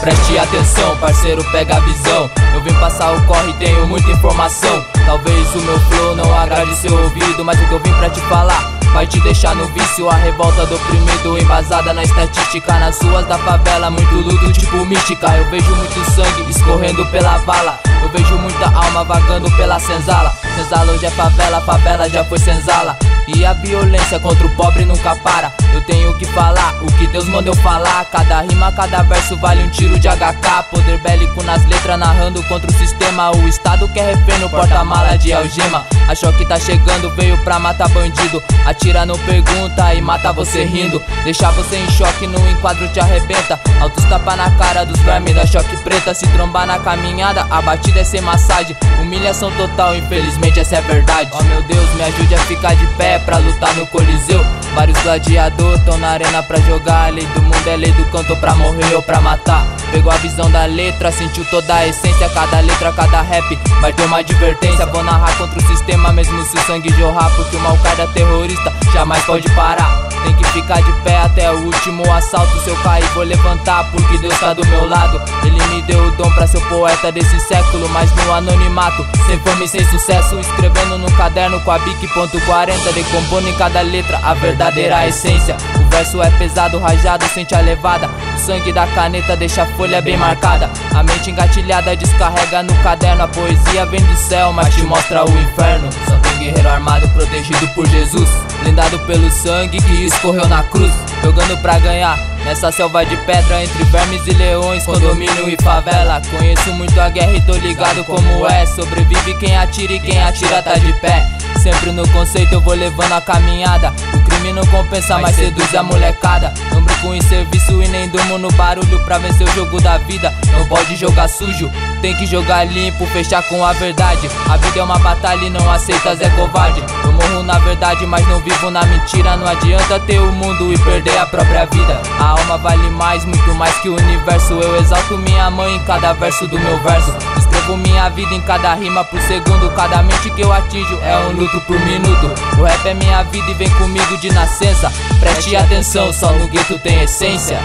Preste atenção, parceiro, pega a visão. Eu vim passar o corre, tenho muita informação. Talvez o meu flow não agrade seu ouvido, mas o que eu vim pra te falar Vai te deixar no vício, a revolta do oprimido Embasada na estatística, nas ruas da favela Muito luto tipo mística Eu vejo muito sangue escorrendo pela bala Eu vejo muita alma vagando pela senzala Senzala hoje é favela, favela já foi senzala e a violência contra o pobre nunca para. Eu tenho que falar o que Deus mandou falar. Cada rima, cada verso vale um tiro de HK. Poder bélico nas letras, narrando contra o sistema. O Estado quer refém no porta-mala de algema. Achou que tá chegando, veio pra matar bandido. Atira, não pergunta e mata você rindo. Deixar você em choque, no enquadro te arrebenta. Altos tapa na cara dos vermes da choque preta. Se trombar na caminhada, a batida é sem massagem. Humilhação total, infelizmente essa é verdade. Oh meu Deus, me ajude a ficar de pé pra lutar no coliseu. Vários gladiadores tão na arena pra jogar. A lei do mundo é lei do canto pra morrer ou pra matar. Pegou a visão da letra, sentiu toda a essência. Cada letra, cada rap vai ter uma advertência. Vou narrar contra o sistema mesmo se o sangue jorrar Porque o mal é terrorista jamais pode parar tem que ficar de pé até o último assalto. Se eu cair, vou levantar, porque Deus tá do meu lado. Ele me deu o dom pra ser poeta desse século, mas no anonimato, sem fome sem sucesso. Escrevendo no caderno com a bic ponto 40, decompondo em cada letra a verdadeira essência. O verso é pesado, rajado, sente a levada. O sangue da caneta deixa a folha bem marcada. A mente engatilhada descarrega no caderno. A poesia vem do céu, mas te mostra o inferno. Tem guerreiro armado protegido por Jesus, blindado pelo sangue que escorreu na cruz, jogando pra ganhar. Nessa selva de pedra entre vermes e leões, condomínio e favela. Conheço muito a guerra e tô ligado como é. Sobrevive quem atira e quem atira tá de pé. Sempre no conceito eu vou levando a caminhada. O crime não compensa, mas seduz a molecada. Não brinco em serviço e nem durmo no barulho pra vencer o jogo da vida. Não pode jogar sujo, tem que jogar limpo, fechar com a verdade. A vida é uma batalha e não aceitas é covarde. Eu na verdade, mas não vivo na mentira. Não adianta ter o mundo e perder a própria vida. A alma vale mais, muito mais que o universo. Eu exalto minha mãe em cada verso do meu verso. Escrevo minha vida em cada rima por segundo. Cada mente que eu atinjo é um luto por minuto. O rap é minha vida e vem comigo de nascença. Preste atenção, só no gueto tem essência.